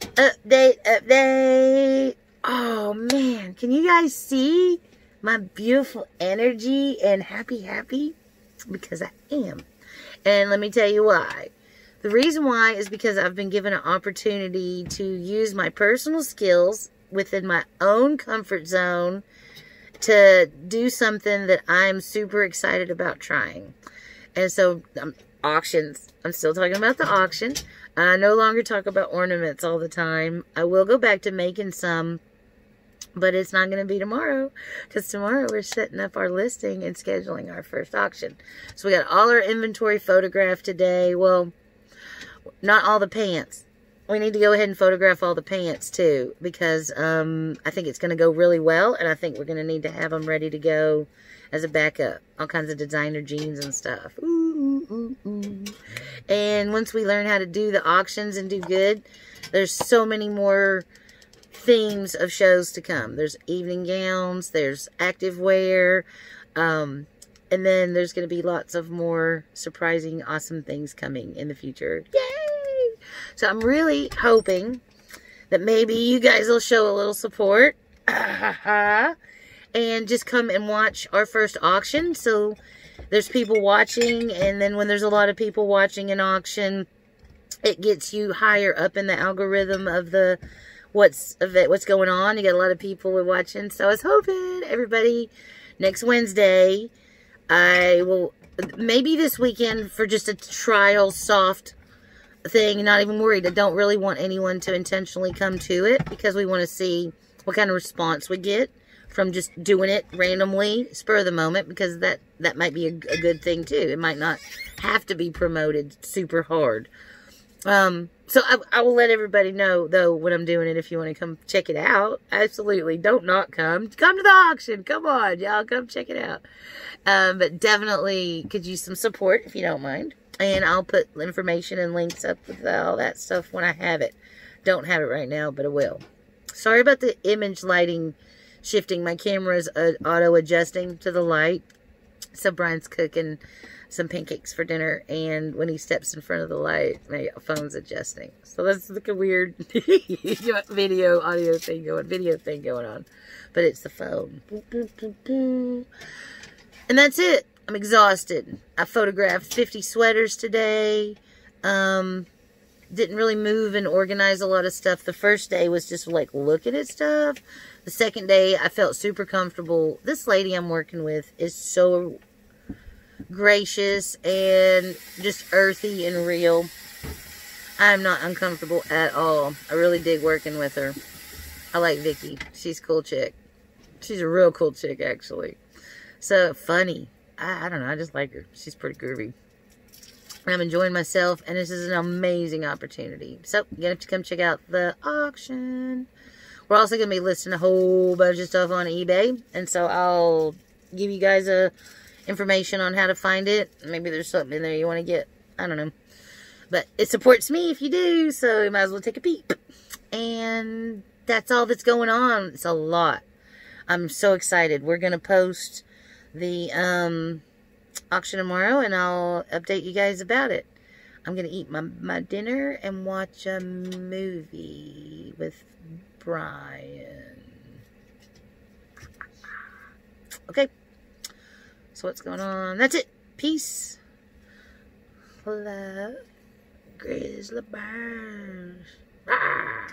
Update, update. Oh man, can you guys see my beautiful energy and happy, happy? Because I am. And let me tell you why. The reason why is because I've been given an opportunity to use my personal skills within my own comfort zone to do something that I'm super excited about trying. And so, um, auctions. I'm still talking about the auction. I no longer talk about ornaments all the time. I will go back to making some, but it's not going to be tomorrow because tomorrow we're setting up our listing and scheduling our first auction. So we got all our inventory photographed today. Well, not all the pants. We need to go ahead and photograph all the pants too because um, I think it's going to go really well and I think we're going to need to have them ready to go as a backup. All kinds of designer jeans and stuff. Ooh, ooh, ooh. And once we learn how to do the auctions and do good, there's so many more themes of shows to come. There's evening gowns, there's active wear, um, and then there's going to be lots of more surprising, awesome things coming in the future. Yay! So I'm really hoping that maybe you guys will show a little support. and just come and watch our first auction. So there's people watching, and then when there's a lot of people watching an auction, it gets you higher up in the algorithm of the what's of it, what's going on. You got a lot of people watching, so I was hoping everybody next Wednesday, I will maybe this weekend for just a trial soft thing. Not even worried. I don't really want anyone to intentionally come to it because we want to see what kind of response we get from just doing it randomly, spur of the moment, because that, that might be a, a good thing too. It might not have to be promoted super hard. Um, so I, I, will let everybody know, though, when I'm doing it if you want to come check it out. Absolutely. Don't not come. Come to the auction. Come on, y'all. Come check it out. Um, but definitely could use some support if you don't mind. And I'll put information and links up with all that stuff when I have it. Don't have it right now, but I will. Sorry about the image lighting shifting. My camera's uh, auto-adjusting to the light. So Brian's cooking some pancakes for dinner, and when he steps in front of the light, my phone's adjusting. So that's like a weird video, audio thing going, video thing going on. But it's the phone. And that's it. I'm exhausted. I photographed 50 sweaters today. Um, didn't really move and organize a lot of stuff. The first day was just like looking at stuff. The second day, I felt super comfortable. This lady I'm working with is so gracious and just earthy and real. I'm not uncomfortable at all. I really dig working with her. I like Vicky. She's cool chick. She's a real cool chick, actually. So, funny. I, I don't know. I just like her. She's pretty groovy. I'm enjoying myself, and this is an amazing opportunity. So, you're going to have to come check out the auction. We're also going to be listing a whole bunch of stuff on eBay. And so I'll give you guys a information on how to find it. Maybe there's something in there you want to get. I don't know. But it supports me if you do, so you might as well take a peep. And that's all that's going on. It's a lot. I'm so excited. We're going to post the um, auction tomorrow, and I'll update you guys about it. I'm going to eat my, my dinner and watch a movie with Brian. Okay. So what's going on? That's it. Peace. Love. Grizzly bears. Ah.